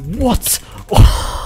What?